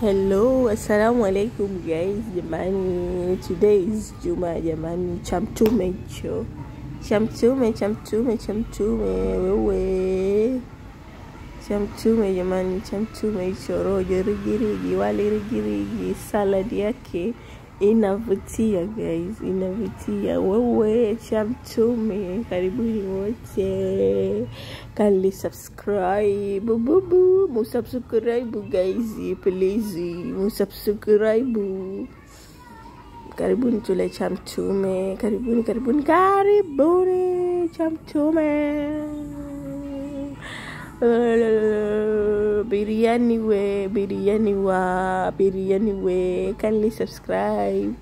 Hello, assalamu alaikum guys. Jamani, today is Juma jamani, cha mtume hicho, cha mtume, cha mtume, cha mtume, wewe cha jamani, cha hicho, rojo rigirigi, wali rigirigi, salad yake inavutia guys, inavutia. Wewe cha mtume, karibuni wote, kindly subscribe, bubu, musubscribe guys, please, musubscribe. Karibuni tule cha mtume, karibuni, karibuni, karibuni cha mtume. Biriani we biriani wa biriani we. Kindly subscribe